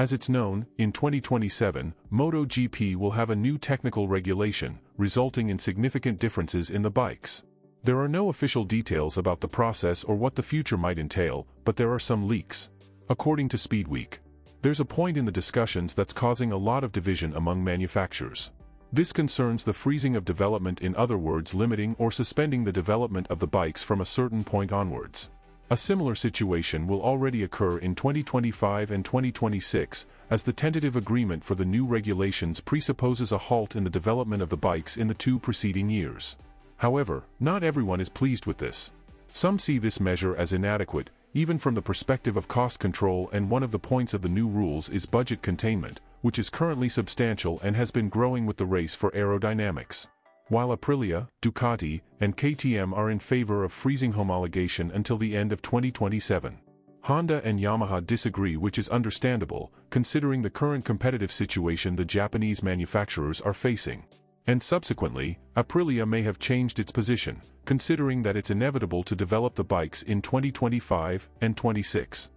As it's known, in 2027, MotoGP will have a new technical regulation, resulting in significant differences in the bikes. There are no official details about the process or what the future might entail, but there are some leaks. According to Speedweek, there's a point in the discussions that's causing a lot of division among manufacturers. This concerns the freezing of development in other words limiting or suspending the development of the bikes from a certain point onwards. A similar situation will already occur in 2025 and 2026, as the tentative agreement for the new regulations presupposes a halt in the development of the bikes in the two preceding years. However, not everyone is pleased with this. Some see this measure as inadequate, even from the perspective of cost control and one of the points of the new rules is budget containment, which is currently substantial and has been growing with the race for aerodynamics while Aprilia, Ducati, and KTM are in favor of freezing homologation until the end of 2027. Honda and Yamaha disagree which is understandable, considering the current competitive situation the Japanese manufacturers are facing. And subsequently, Aprilia may have changed its position, considering that it's inevitable to develop the bikes in 2025 and 26.